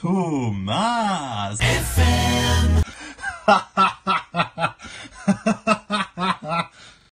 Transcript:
Thomas FM.